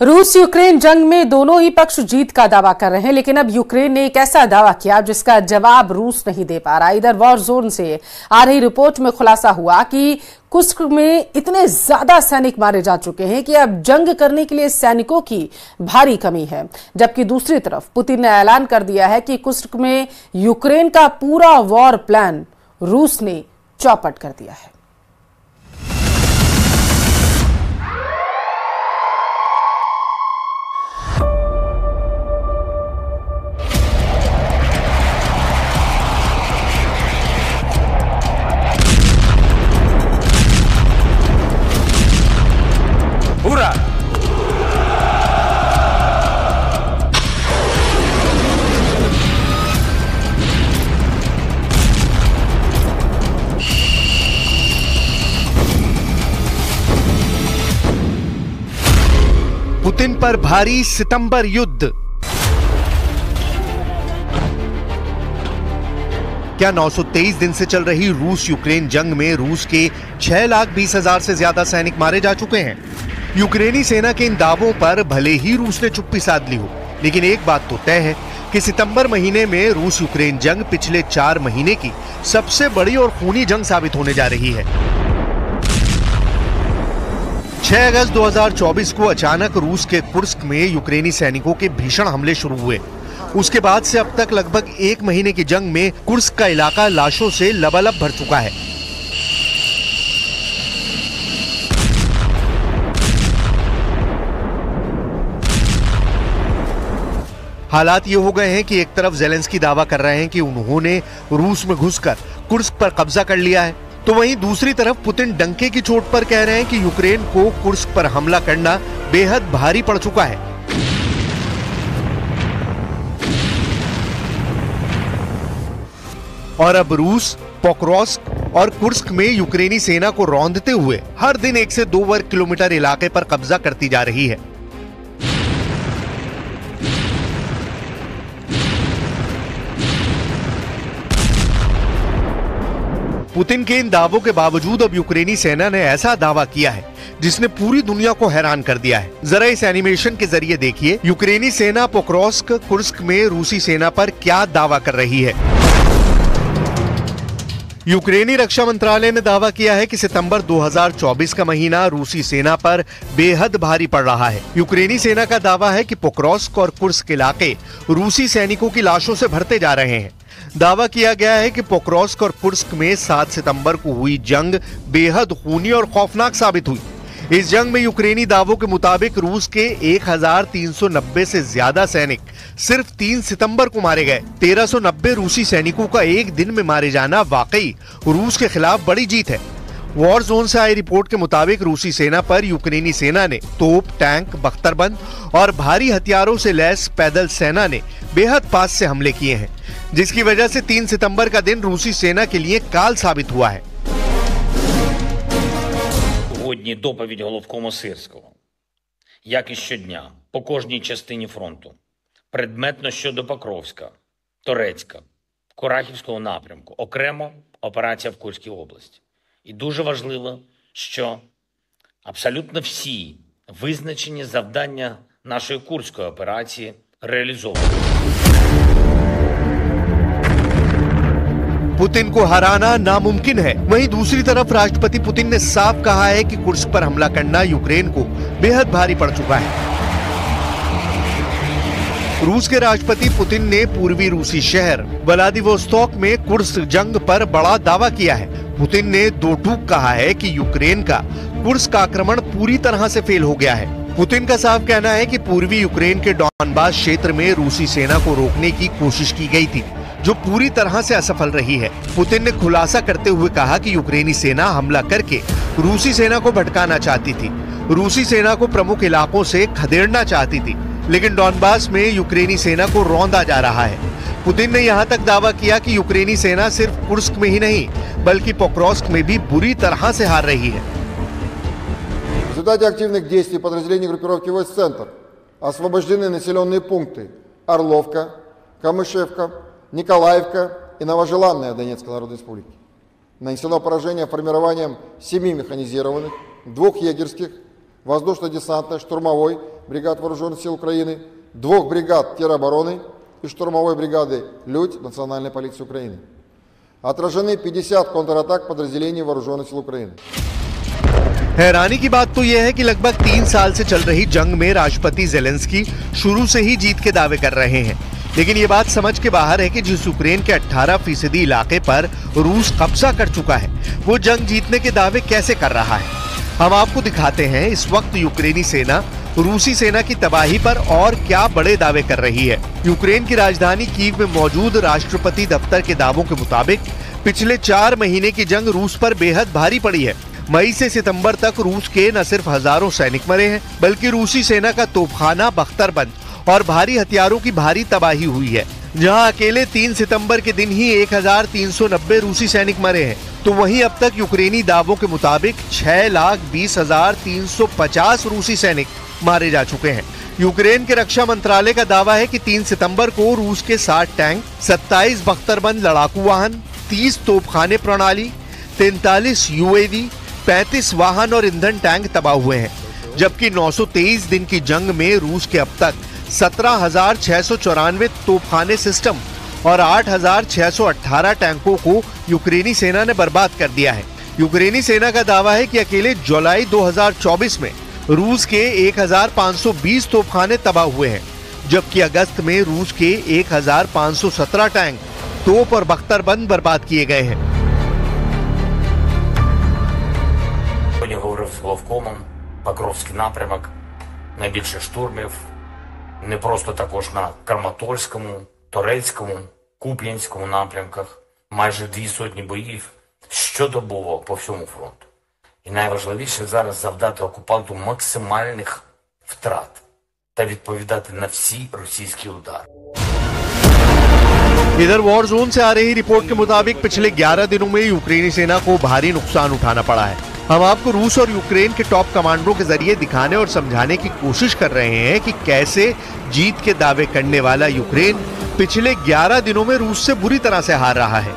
रूस यूक्रेन जंग में दोनों ही पक्ष जीत का दावा कर रहे हैं, लेकिन अब यूक्रेन ने एक ऐसा दावा किया जिसका जवाब रूस नहीं दे पा रहा। इधर वॉर जोन से आ रही रिपोर्ट में खुलासा हुआ कि कुस्क में इतने ज़्यादा सैनिक मारे जा चुके हैं कि अब जंग करने के लिए सैनिकों की भारी कमी है। जबकि दूसरी तरफ़ पुतिन ने ऐलान कर दिया है कि कुस्क में यूक्रेन का पूरा वॉर प्लान रूस ने चौपट कर दिया है। पुतिन पर भारी सितंबर युद्ध। क्या 923 दिन से चल रही रूस यूक्रेन जंग में रूस के छह लाख बीस हज़ार से ज़्यादा सैनिक मारे जा चुके हैं। यूक्रेनी सेना के इन दावों पर भले ही रूस ने चुप्पी साध ली हो, लेकिन एक बात तो तय है कि सितंबर महीने में रूस यूक्रेन जंग पिछले चार महीने की सबसे बड़ी और खूनी जंग साबित होने जा रही है। 6 अगस्त 2024 को अचानक रूस के कुर्स्क में यूक्रेनी सैनिकों के भीषण हमले शुरू हुए। उसके बाद से अब तक लगभग एक महीने की जंग में कुर्स्क का इलाका लाशों से लबालब भर चुका है। हालात ये हो गए हैं कि एक तरफ़ जेलेंस्की दावा कर रहे हैं कि उन्होंने रूस में घुसकर कुर्स्क पर कब्जा कर लिया है। तो वहीं दूसरी तरफ़ पुतिन डंके की चोट पर कह रहे हैं कि यूक्रेन को कुर्स्क पर हमला करना बेहद भारी पड़ चुका है। और अब रूस, पोक्रोस्क और कुर्स्क में यूक्रेनी सेना को रौंदते हुए हर दिन एक से दो वर्ग किलोमीटर इलाके पर कब्जा करती जा रही है। पुतिन के इन दावों के बावजूद अब यूक्रेनी सेना ने ऐसा दावा किया है, जिसने पूरी दुनिया को हैरान कर दिया है। जरा इस एनिमेशन के ज़रिए देखिए, यूक्रेनी सेना पोक्रोस्क कुर्स्क में रूसी सेना पर क्या दावा कर रही है। यूक्रेनी रक्षा मंत्रालय ने दावा किया है कि सितंबर 2024 का महीना रूसी सेना पर बेहद भारी पड़ रहा है। यूक्रेनी सेना का दावा है कि पोक्रोस्क और कुर्स्क इलाके रूसी सैनिकों की लाशों से भरते जा रहे हैं। दावा किया गया है कि पोक्रोस्क और पुर्स्क में 7 सितंबर को हुई जंग बेहद खूनी और खौफनाक साबित हुई। इस जंग में यूक्रेनी दावों के मुताबिक रूस के 1390 से ज़्यादा सैनिक सिर्फ़ 3 सितंबर को मारे गए। 1390 रूसी सैनिकों का एक दिन में मारे जाना वाकई रूस के खिलाफ बड़ी जीत है। वॉर जोन से आई रिपोर्ट के मुताबिक रूसी सेना पर यूक्रेनी सेना ने तोप टैंक बख्तरबंद और भारी हथियारों से लैस पैदल सेना ने बेहद पास से हमले किए हैं जिसकी वजह से 3 सितंबर का दिन रूसी सेना के लिए काल साबित हुआ है Сьогодні доповідь головкому Сирського. Як і щодня, по кожній частині фронту, предметно щодо Покровська, Торецька, Курахівського напрямку, окремо операція в Курській області. І дуже важливо, що абсолютно всі визначені завдання нашої курської операції реалізовані. पुतिन को हराना नामुमकिन है वहीं दूसरी तरफ राष्ट्रपति पुतिन ने साफ कहा है कि कुर्स्क पर हमला करना यूक्रेन को बेहद भारी पड़ चुका है रूस के राष्ट्रपति पुतिन ने पूर्वी रूसी शहर व्लादिवोस्तोक में कुर्स्क जंग पर बड़ा दावा किया है पुतिन ने दो टूक कहा है कि यूक्रेन का कुर्स का आक्रमण पूरी तरह से फेल हो गया है। पुतिन का साफ़ कहना है कि पूर्वी यूक्रेन के डॉनबास क्षेत्र में रूसी सेना को रोकने की कोशिश की गई थी, जो पूरी तरह से असफल रही है। पुतिन ने खुलासा करते हुए कहा कि यूक्रेनी सेना हमला करके रूसी सेना को भटकाना चाहती थी। रूसी सेना को प्रमुख इलाकों से खदेड़ना चाहती थी, लेकिन डॉनबास में यूक्रेनी सेना को रौंदा जा रहा है। पुतिन ने यहाँ तक दावा किया कि यूक्रेनी सेना सिर्फ कुर्स्क में ही नहीं बल्कि पोक्रोस्क में भी बुरी तरह से हार रही है В результате активных действий подразделений группировки войск «Центр» освобождены населенные пункты Орловка, Камышевка, Николаевка и Новожеланная Донецкой Народной Республики. Нанесено поражение формированием семи механизированных, двух егерских, воздушно-десантно-штурмовой бригад вооруженных сил Украины, двух бригад теробороны и штурмовой бригады «Людь» Национальной полиции Украины. Отражены 50 контратак подразделений вооруженных сил Украины. हैरानी की बात तो यह है कि लगभग तीन साल से चल रही जंग में राष्ट्रपति जेलेंस्की शुरू से ही जीत के दावे कर रहे हैं लेकिन ये बात समझ के बाहर है कि जिस यूक्रेन के 18 फीसदी इलाके पर रूस कब्जा कर चुका है वो जंग जीतने के दावे कैसे कर रहा है हम आपको दिखाते हैं इस वक्त यूक्रेनी सेना रूसी सेना की तबाही पर और क्या बड़े दावे कर रही है? यूक्रेन की राजधानी कीव में मौजूद राष्ट्रपति दफ्तर के दावों के मुताबिक, पिछले चार महीने की जंग रूस पर बेहद भारी पड़ी है। मई से सितंबर तक रूस के न सिर्फ़ हज़ारों सैनिक मरे हैं, बल्कि रूसी सेना का तोपखाना बख्तरबंद और भारी हथियारों की भारी तबाही हुई है। जहाँ अकेले 3 सितंबर के दिन ही 1390 रूसी सैनिक मरे हैं तो वहीं अब तक यूक्रेनी दावों के मुताबिक छह लाख बीस हज़ार तीन सौ पचास रूसी सैनिक मारे जा चुके हैं। यूक्रेन के रक्षा मंत्रालय का दावा है कि 3 सितंबर को रूस के 60 टैंक 27 बख्तरबंद लड़ाकू वाहन 30 तोपखाने प्रणाली 43 यूएवी 35 वाहन और ईंधन टैंक तबाह हुए हैं। जबकि 923 दिन की जंग में रूस के अब तक सत्रह हज़ार तोपखाने सिस्टम और 8,618 टैंकों को यूक्रेनी सेना ने बर्बाद कर दिया है। यूक्रेनी सेना का दावा है कि अकेले जुलाई 2024 में रूस के 1,520 तोपखाने तबाह हुए हैं जबकि अगस्त में रूस के 1,517 टैंक तोप और बख्तरबंद बर्बाद किए गए हैं Сьогодні говорив з головкомом, Покровський напрямок, найбільше штурмів, не просто також на Краматорському, Торецькому, Куп'янському напрямках, майже дві сотні боїв щодобово по всьому фронту. І найважливіше зараз завдати окупанту максимальних втрат та відповідати на всі російські удари. इधर वॉर जोन से आ रही रिपोर्ट के मुताबिक पिछले 11 दिनों में यूक्रेनी सेना को भारी नुकसान उठाना पड़ा है हम आपको रूस और यूक्रेन के टॉप कमांडरों के जरिए दिखाने और समझाने की कोशिश कर रहे हैं कि कैसे जीत के दावे करने वाला यूक्रेन पिछले 11 दिनों में रूस से बुरी तरह से हार रहा है